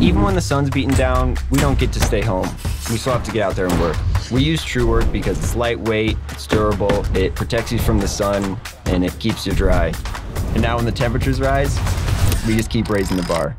Even when the sun's beaten down, we don't get to stay home. We still have to get out there and work. We use Truewerk because it's lightweight, it's durable, it protects you from the sun, and it keeps you dry. And now when the temperatures rise, we just keep raising the bar.